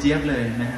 เจี๊ยบเลยนะ